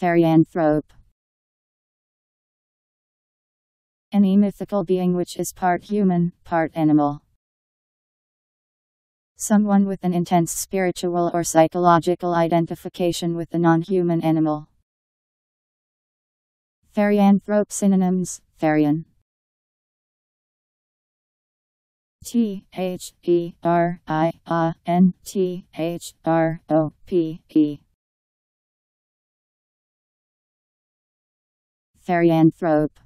Therianthrope. Any mythical being which is part human, part animal. Someone with an intense spiritual or psychological identification with the non human animal. Therianthrope synonyms Therian. T H E R I A N T H R O P E Therianthrope